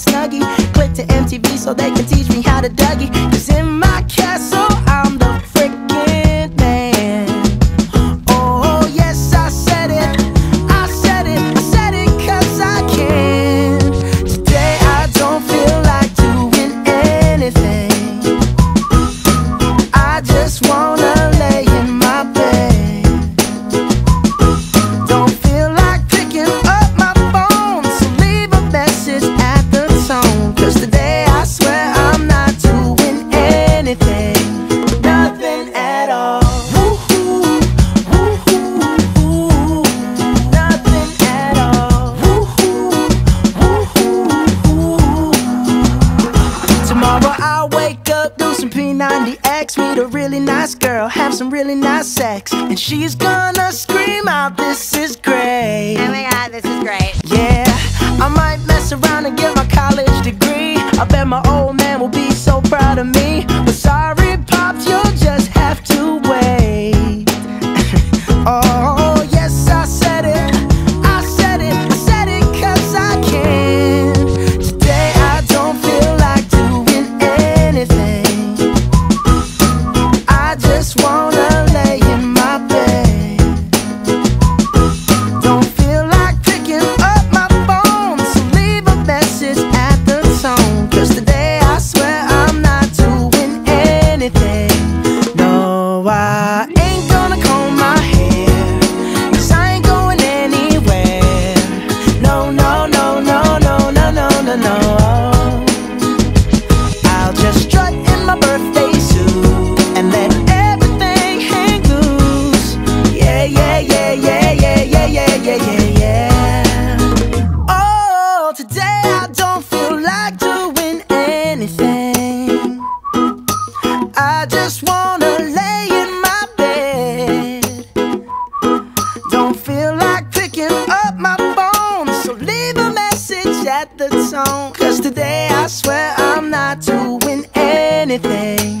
snuggie. Click to MTV so they can teach me how to Dougie. Cause in my castle. relax, meet a really nice girl, have some really nice sex, and she's gonna scream out, this is great. Oh my god, this is great. wanna lay in my bed. Don't feel like picking up my phone, so leave a message at the. Cause today I swear I'm not doing anything.